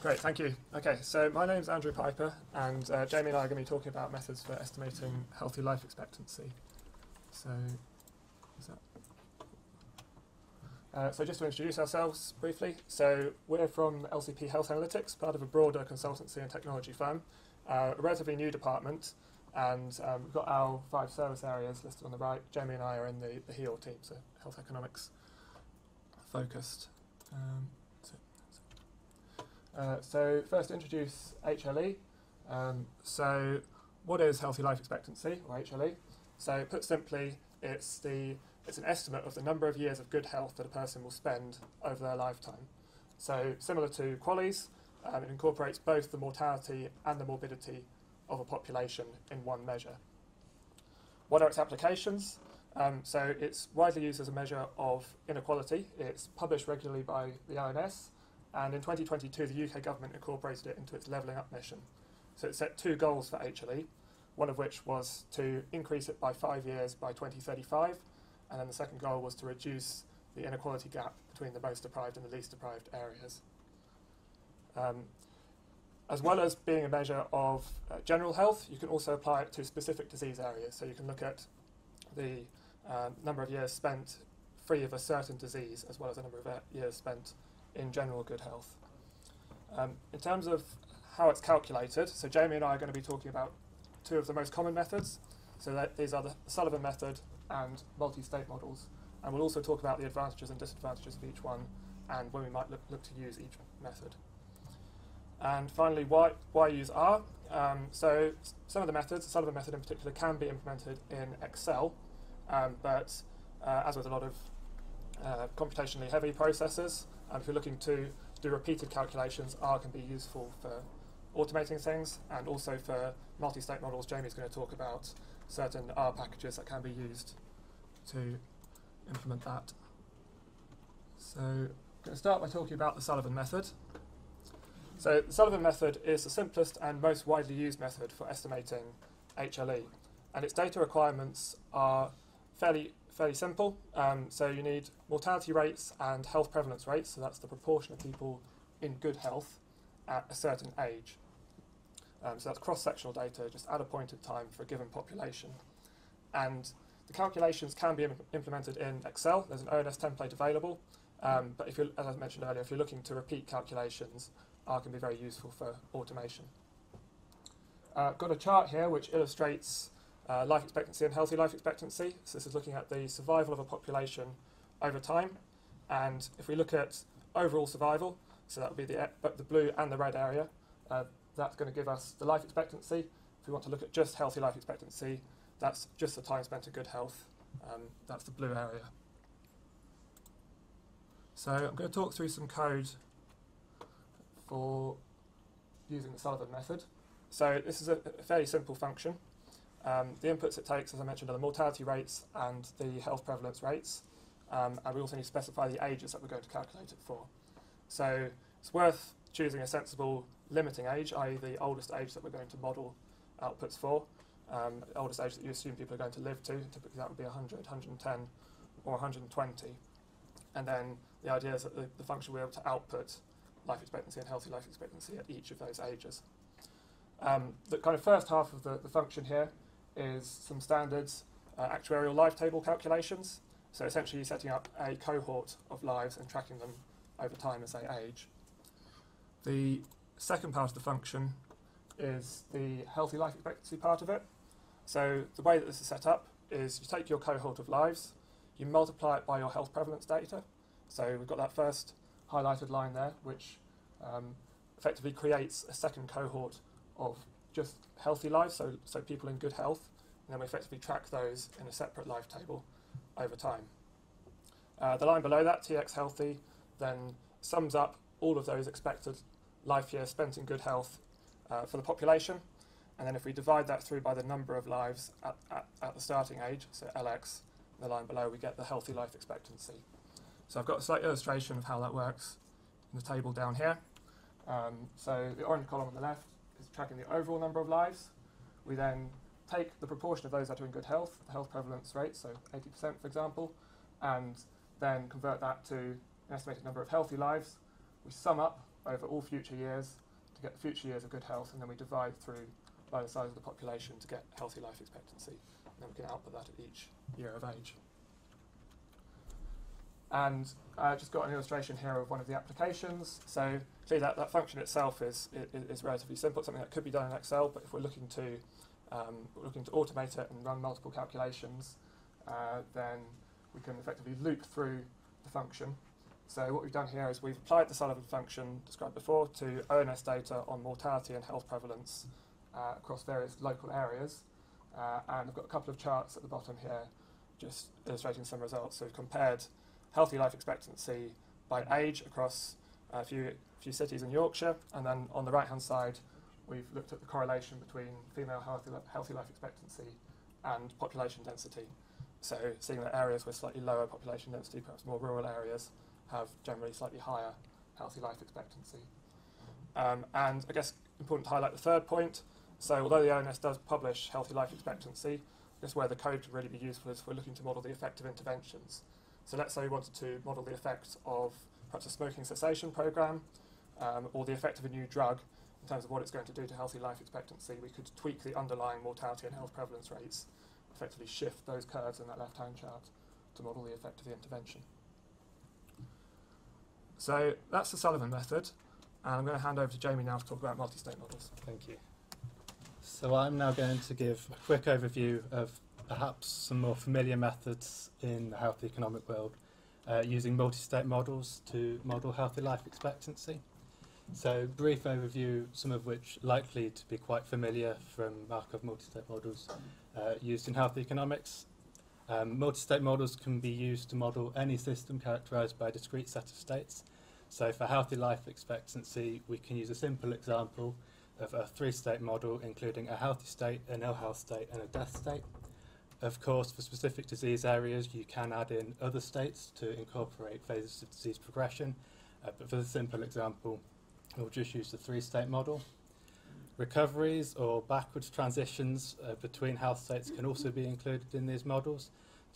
Great, thank you. Okay, so my name's Andrew Pijper, and uh, Jamie and I are going to be talking about methods for estimating healthy life expectancy. So, is? Uh, so just to introduce ourselves briefly, so we're from LCP Health Analytics, part of a broader consultancy and technology firm, uh, a relatively new department, and um, we've got our five service areas listed on the right. Jamie and I are in the, the HEAL team, so health economics focused. Um, uh, so first introduce HLE. Um, so what is healthy life expectancy, or HLE? So put simply, it's the it's an estimate of the number of years of good health that a person will spend over their lifetime. So similar to QALYs, um, it incorporates both the mortality and the morbidity of a population in one measure. What are its applications? Um, so it's widely used as a measure of inequality. It's published regularly by the ONS, and in 2022 the UK government incorporated it into its levelling up mission. So it set two goals for HLE, one of which was to increase it by five years by 2035, and then the second goal was to reduce the inequality gap between the most deprived and the least deprived areas. Um, as well as being a measure of uh, general health, you can also apply it to specific disease areas. So you can look at the uh, number of years spent free of a certain disease, as well as the number of uh, years spent in general good health. Um, in terms of how it's calculated, so Jamie and I are going to be talking about two of the most common methods. So that these are the Sullivan method and multi-state models. And we'll also talk about the advantages and disadvantages of each one and when we might look, look to use each method. And finally, why, why use R? Um, so some of the methods, the Sullivan method in particular, can be implemented in Excel, um, but uh, as with a lot of uh, computationally heavy processors, um, if you're looking to do repeated calculations, R can be useful for automating things and also for multi-state models. Jamie's going to talk about certain R packages that can be used to implement that. So I'm going to start by talking about the Sullivan method. So the Sullivan method is the simplest and most widely used method for estimating HLE. And its data requirements are fairly, fairly simple. Um, so you need mortality rates and health prevalence rates, so that's the proportion of people in good health at a certain age. Um, so that's cross-sectional data just at a point in time for a given population. And the calculations can be Im implemented in Excel. There's an ONS template available. Um, but if you're, as I mentioned earlier, if you're looking to repeat calculations, R can be very useful for automation. Uh, got a chart here which illustrates uh, life expectancy and healthy life expectancy. So this is looking at the survival of a population over time. And if we look at overall survival, so that would be the, the blue and the red area, uh, that's going to give us the life expectancy. If we want to look at just healthy life expectancy, that's just the time spent in good health. Um, that's the blue area. So I'm going to talk through some code for using the Sullivan method. So this is a, a fairly simple function. Um, the inputs it takes, as I mentioned, are the mortality rates and the health prevalence rates. Um, and we also need to specify the ages that we're going to calculate it for. So it's worth choosing a sensible limiting age, i.e. the oldest age that we're going to model outputs for. Um, oldest age that you assume people are going to live to, typically that would be 100, 110 or 120. And then the idea is that the, the function will be able to output life expectancy and healthy life expectancy at each of those ages. Um, the kind of first half of the, the function here is some standards uh, actuarial life table calculations. So essentially setting up a cohort of lives and tracking them over time as they age. The second part of the function is the healthy life expectancy part of it. So the way that this is set up is you take your cohort of lives, you multiply it by your health prevalence data. So we've got that first highlighted line there, which um, effectively creates a second cohort of just healthy lives, so, so people in good health, and then we effectively track those in a separate life table over time. Uh, the line below that, TX healthy, then sums up all of those expected life years spent in good health uh, for the population, and then if we divide that through by the number of lives at, at, at the starting age, so LX, the line below, we get the healthy life expectancy. So I've got a slight illustration of how that works in the table down here. Um, so the orange column on the left is tracking the overall number of lives. We then take the proportion of those that are in good health, the health prevalence rate, so 80% for example, and then convert that to an estimated number of healthy lives. We sum up over all future years to get the future years of good health, and then we divide through by the size of the population to get healthy life expectancy. And then we can output that at each year of age. And I just got an illustration here of one of the applications. So clearly that, that function itself is, is, is relatively simple. It's something that could be done in Excel, but if we're looking to um, we're looking to automate it and run multiple calculations, uh, then we can effectively loop through the function. So what we've done here is we've applied the Sullivan function described before to ONS data on mortality and health prevalence uh, across various local areas. Uh, and I've got a couple of charts at the bottom here just illustrating some results. So we've compared healthy life expectancy by age across a few, few cities in Yorkshire, and then on the right-hand side, we've looked at the correlation between female healthy, healthy life expectancy and population density. So seeing that areas with slightly lower population density, perhaps more rural areas, have generally slightly higher healthy life expectancy. Um, and I guess important to highlight the third point. So although the ONS does publish healthy life expectancy, I guess where the code could really be useful is if we're looking to model the effect of interventions. So let's say we wanted to model the effect of perhaps a smoking cessation program um, or the effect of a new drug in terms of what it's going to do to healthy life expectancy. We could tweak the underlying mortality and health prevalence rates, effectively shift those curves in that left-hand chart to model the effect of the intervention. So that's the Sullivan method, and I'm going to hand over to Jamie now to talk about multi-state models. Thank you. So I'm now going to give a quick overview of perhaps some more familiar methods in the health economic world uh, using multi-state models to model healthy life expectancy. So brief overview, some of which likely to be quite familiar from Markov multi-state models uh, used in health economics. Um, multi-state models can be used to model any system characterized by a discrete set of states. So for healthy life expectancy, we can use a simple example of a three-state model, including a healthy state, an ill health state, and a death state. Of course, for specific disease areas, you can add in other states to incorporate phases of disease progression. Uh, but for the simple example, we'll just use the three-state model. Recoveries or backwards transitions uh, between health states can also be included in these models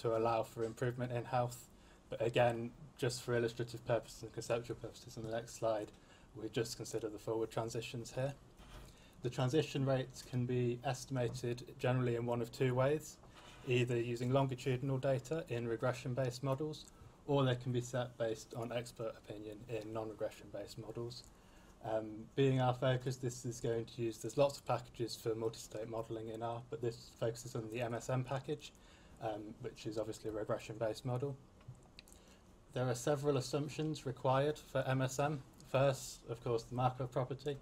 to allow for improvement in health. But again, just for illustrative purposes and conceptual purposes on the next slide, we just consider the forward transitions here. The transition rates can be estimated generally in one of two ways either using longitudinal data in regression-based models, or they can be set based on expert opinion in non-regression-based models. Um, being our focus, this is going to use, there's lots of packages for multi-state modeling in R, but this focuses on the MSM package, um, which is obviously a regression-based model. There are several assumptions required for MSM. First, of course, the Markov property.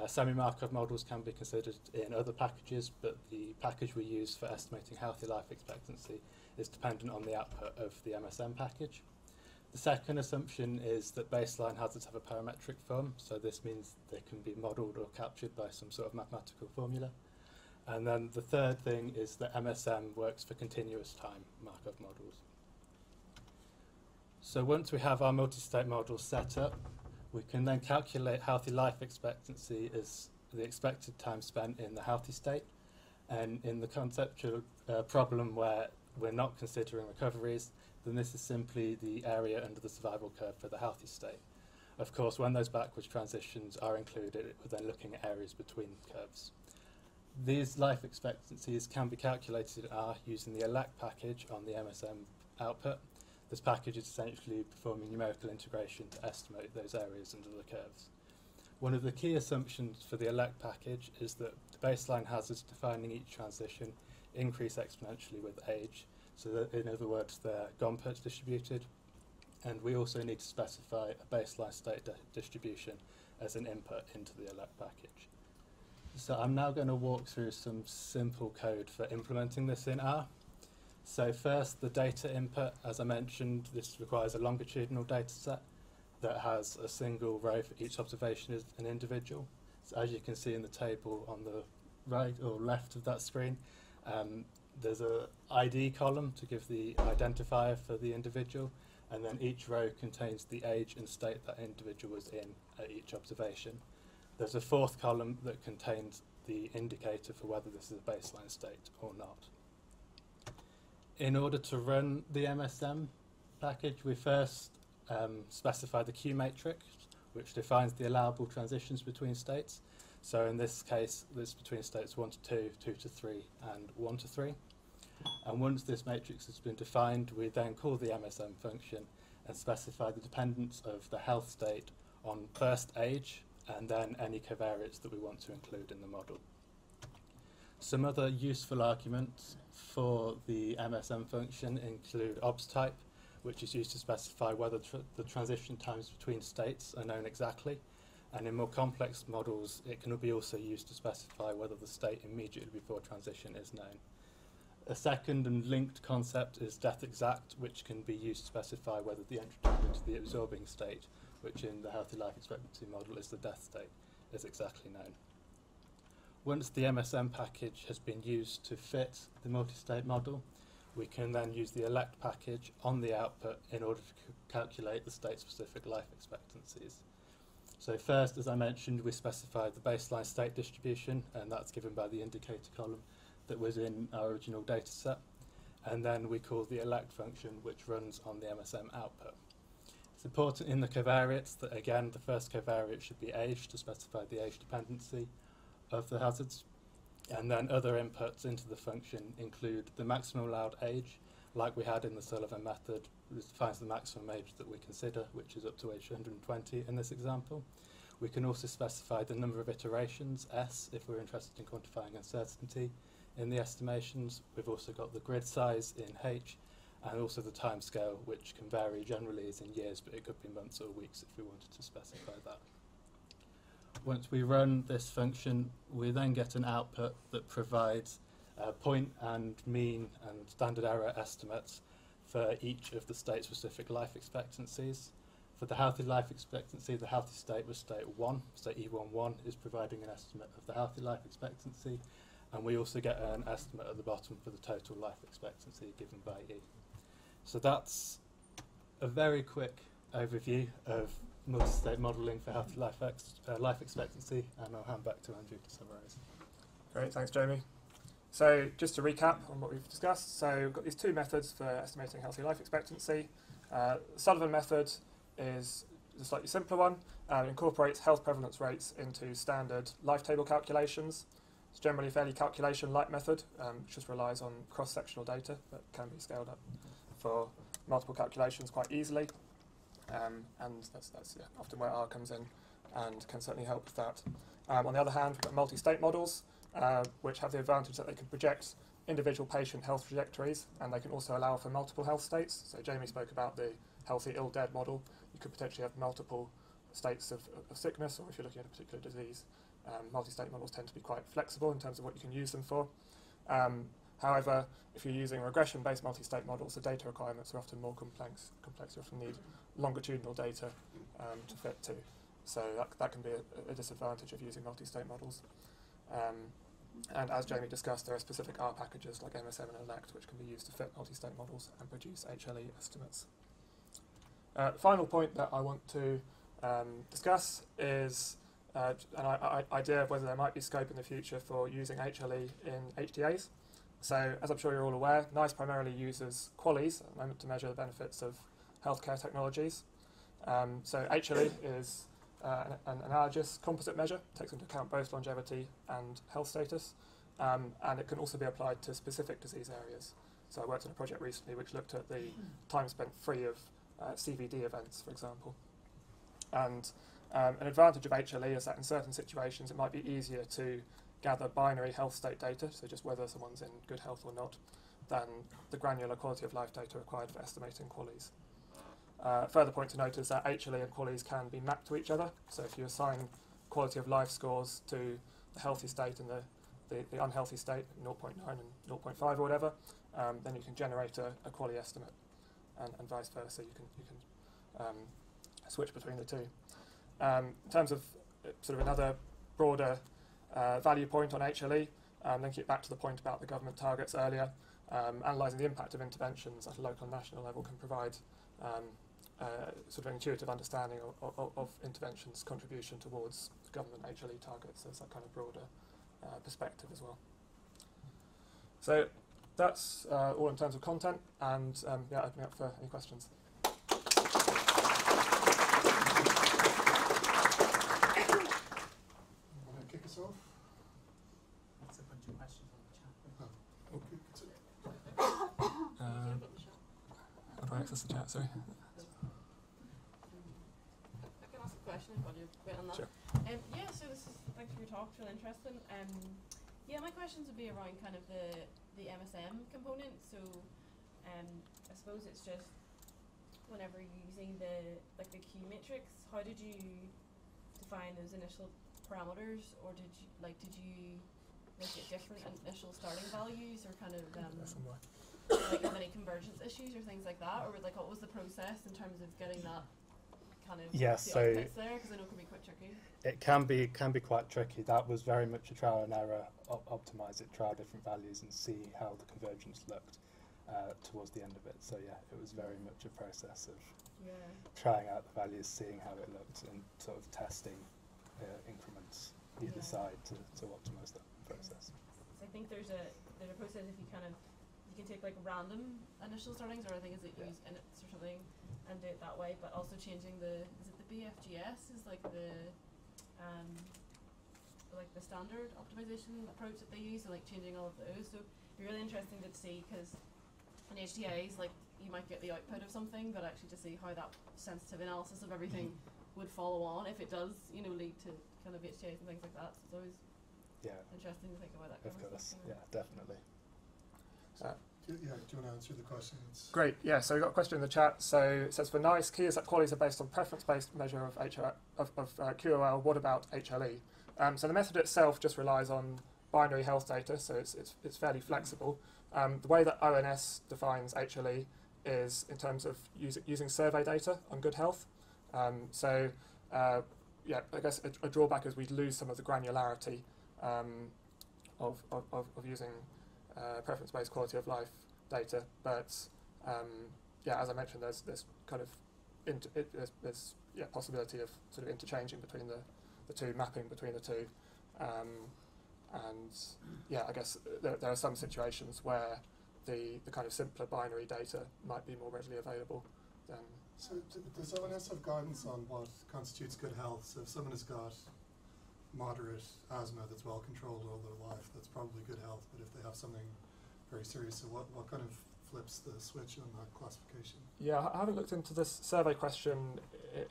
Uh, Semi-Markov models can be considered in other packages, but the package we use for estimating healthy life expectancy is dependent on the output of the MSM package. The second assumption is that baseline hazards have a parametric form, so this means they can be modelled or captured by some sort of mathematical formula. And then the third thing is that MSM works for continuous time Markov models. So once we have our multi-state models set up, we can then calculate healthy life expectancy as the expected time spent in the healthy state. And in the conceptual uh, problem where we're not considering recoveries, then this is simply the area under the survival curve for the healthy state. Of course, when those backwards transitions are included, we're then looking at areas between curves. These life expectancies can be calculated R using the elect package on the MSM output, this package is essentially performing numerical integration to estimate those areas under the curves. One of the key assumptions for the elect package is that the baseline hazards defining each transition increase exponentially with age, so that in other words they're Gompertz distributed, and we also need to specify a baseline state distribution as an input into the elect package. So I'm now going to walk through some simple code for implementing this in R. So first, the data input, as I mentioned, this requires a longitudinal data set that has a single row for each observation as an individual. So as you can see in the table on the right or left of that screen, um, there's a ID column to give the identifier for the individual, and then each row contains the age and state that individual was in at each observation. There's a fourth column that contains the indicator for whether this is a baseline state or not in order to run the MSM package, we first um, specify the Q matrix, which defines the allowable transitions between states. So in this case, this between states 1 to 2, 2 to 3, and 1 to 3. And once this matrix has been defined, we then call the MSM function and specify the dependence of the health state on first age and then any covariates that we want to include in the model. Some other useful arguments for the MSM function include obs type, which is used to specify whether tr the transition times between states are known exactly. And in more complex models, it can be also used to specify whether the state immediately before transition is known. A second and linked concept is death exact, which can be used to specify whether the entry time into the absorbing state, which in the healthy life expectancy model is the death state, is exactly known. Once the MSM package has been used to fit the multi-state model, we can then use the elect package on the output in order to calculate the state-specific life expectancies. So first, as I mentioned, we specify the baseline state distribution, and that's given by the indicator column that was in our original data set. And then we call the elect function, which runs on the MSM output. It's important in the covariates that, again, the first covariate should be age to specify the age dependency, of the hazards. And then other inputs into the function include the maximum allowed age, like we had in the Sullivan method, which defines the maximum age that we consider, which is up to age 120 in this example. We can also specify the number of iterations, S, if we're interested in quantifying uncertainty in the estimations. We've also got the grid size in H, and also the time scale, which can vary generally is in years, but it could be months or weeks if we wanted to specify that. Once we run this function, we then get an output that provides uh, point and mean and standard error estimates for each of the state-specific life expectancies. For the healthy life expectancy, the healthy state was state 1, so E11 is providing an estimate of the healthy life expectancy, and we also get an estimate at the bottom for the total life expectancy given by E. So that's a very quick overview of multi-state modelling for healthy life, ex uh, life expectancy, and I'll hand back to Andrew to summarise. Great, thanks Jamie. So just to recap on what we've discussed, so we've got these two methods for estimating healthy life expectancy. Uh, Sullivan method is a slightly simpler one, uh, incorporates health prevalence rates into standard life table calculations. It's generally a fairly calculation-like method, um, which just relies on cross-sectional data, but can be scaled up for multiple calculations quite easily. Um, and that's, that's yeah, often where R comes in and can certainly help with that. Um, on the other hand, we've got multi-state models, uh, which have the advantage that they can project individual patient health trajectories, and they can also allow for multiple health states. So Jamie spoke about the healthy ill-dead model. You could potentially have multiple states of, of sickness, or if you're looking at a particular disease, um, multi-state models tend to be quite flexible in terms of what you can use them for. Um, however, if you're using regression-based multi-state models, the data requirements are often more complex. complex. You often need longitudinal data um, to fit to. So that, that can be a, a disadvantage of using multi-state models. Um, and as Jamie discussed, there are specific R packages like MSM and ELECT which can be used to fit multi-state models and produce HLE estimates. Uh, final point that I want to um, discuss is uh, an idea of whether there might be scope in the future for using HLE in HTAs. So, as I'm sure you're all aware, NICE primarily uses QALYs at the moment to measure the benefits of healthcare technologies. Um, so HLE is uh, an, an, analogous composite measure, takes into account both longevity and health status, um, and it can also be applied to specific disease areas. So I worked on a project recently which looked at the time spent free of uh, CVD events, for example. And um, an advantage of HLE is that in certain situations it might be easier to gather binary health state data, so just whether someone's in good health or not, than the granular quality of life data required for estimating QALYs. Uh, further point to note is that HLE and QALYs can be mapped to each other. So if you assign quality of life scores to the healthy state and the, the, the unhealthy state, 0.9 and 0.5 or whatever, um, then you can generate a, a QALY estimate and, and vice versa. You can, you can um, switch between the two. Um, in terms of uh, sort of another broader uh, value point on HLE, um, linking it back to the point about the government targets earlier, um, analysing the impact of interventions at a local and national level can provide um, uh, sort of an intuitive understanding of, of, of, intervention's contribution towards government HLE targets. There's that kind of broader uh, perspective as well. So that's uh, all in terms of content, and um, yeah, opening up for any questions. Access the chat, sorry. I can ask a question while you're on that. Sure. Um, yeah, so this is thanks for your talk, it's really interesting. Um, yeah, my questions would be around kind of the the MSM component. So, um, I suppose it's just whenever you're using the like the Q matrix, how did you define those initial parameters, or did you like did you make it different initial starting values, or kind of um, That's on my- like have any convergence issues or things like that, or like what was the process in terms of getting that kind of Yes, the so- there? Because I know it can be quite tricky. It can be can be quite tricky. That was very much a trial and error. Op- optimize it, try different values, and see how the convergence looked uh, towards the end of it. So yeah, it was very much a process of Yeah. trying out the values, seeing how it looked, and sort of testing uh, increments either Yeah. side to, to optimize that process. So I think there's a there's a process if you kind of you can take like random initial startings, or I think is it Yeah. use inits or something, and do it that way. But also changing the is it the BFGS is like the um like the standard optimization approach that they use, and like changing all of those. So it'd be really interesting to see because in HTAs like you might get the output of something, but actually to see how that sensitive analysis of everything would follow on if it does, you know, lead to kind of HTAs and things like that. So it's always Yeah, interesting to think about that of course. Yeah, definitely. Do, yeah, do you want to answer the question? It's Great, yeah, so we've got a question in the chat. So it says for NICE, key is that QALYs are based on preference-based measure of, HL, of, of uh, QOL. What about HLE? Um, so the method itself just relies on binary health data, so it's, it's, it's fairly flexible. Um, the way that ONS defines HLE is in terms of use, using survey data on good health. Um, so uh, yeah, I guess a, a drawback is we'd lose some of the granularity um, of, of, of using uh, preference-based quality of life data, but um, yeah, as I mentioned, there's there's kind of inter- it, there's, there's yeah possibility of sort of interchanging between the, the two, mapping between the two, um, and yeah, I guess there, there are some situations where the the kind of simpler binary data might be more readily available than So does ONS have guidance on what constitutes good health? So if someone has got moderate asthma that's well controlled all their life, that's probably good health. But if they have something very serious, so what, what kind of flips the switch on that classification? Yeah, I haven't looked into this survey question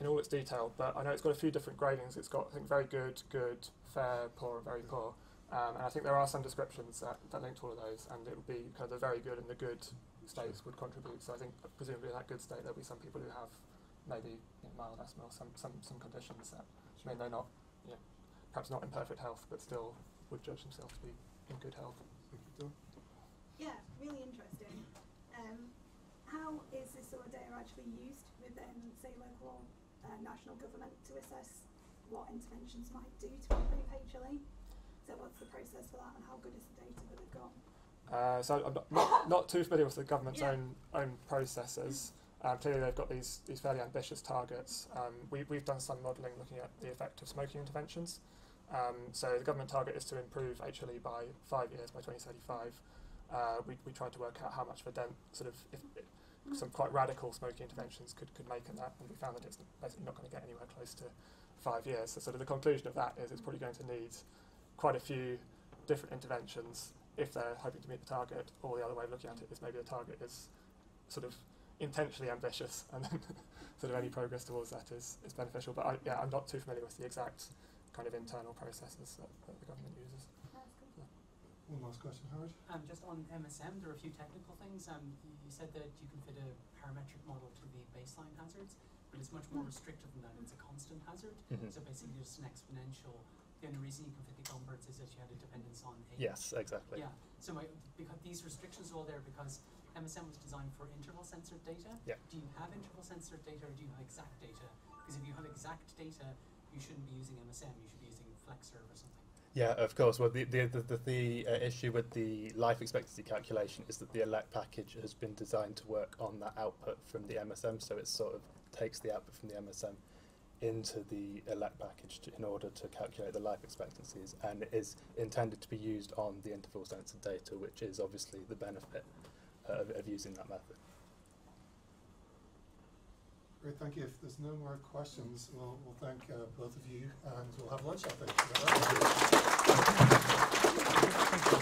in all its detail, but I know it's got a few different gradings. It's got, I think, very good, good, fair, poor, and very poor. Um, and I think there are some descriptions that, that link to all of those, and it would be kind of the very good and the good states would contribute. So I think, presumably, in that good state, there'll be some people who have maybe you know, mild asthma or some, some, some conditions that I mean, they're not, know, perhaps not in perfect health, but still would judge themselves to be in good health. Thank you, Dawn. Yeah, really interesting. Um, how is this sort of data actually used within, say, local or uh, national government to assess what interventions might do to improve HLE? So what's the process for that and how good is the data that they've got? Uh, so I'm not, not, not too familiar with the government's Yeah. own own processes. Um, clearly, they've got these these fairly ambitious targets. Um, we, we've done some modelling looking at the effect of smoking interventions. Um, so the government target is to improve HLE by five years by 2035. Uh, we, we tried to work out how much of a dent sort of if, if some quite radical smoking interventions could, could make in that, and we found that it's basically not going to get anywhere close to five years. So sort of the conclusion of that is it's probably going to need quite a few different interventions if they're hoping to meet the target, or the other way of looking at it is maybe the target is sort of intentionally ambitious, and then sort of any progress towards that is, is beneficial. But I, yeah, I'm not too familiar with the exact kind of internal processes that, that the government uses. That's good. One last question, Howard. Um, just on MSM, there are a few technical things. Um, you, you said that you can fit a parametric model to the baseline hazards, but it's much more restrictive than that. It's a constant hazard, Mhm. so basically just an exponential. The only reason you can fit the Gompertz is that you had a dependence on age. Yes, exactly. Yeah. So my, because these restrictions are all there because MSM was designed for interval censored data. Yeah. Do you have interval censored data or do you have exact data? Because if you have exact data, you shouldn't be using MSM. You should be using flexsurv or something. Yeah, of course. Well, the the the, the, the uh, issue with the life expectancy calculation is that the elect package has been designed to work on that output from the MSM, so it sort of takes the output from the MSM into the elect package to, in order to calculate the life expectancies, and it is intended to be used on the interval censored data, which is obviously the benefit uh, of, of using that method. Great, thank you. If there's no more questions, we'll, we'll thank uh, both of you and we'll have lunch, I think.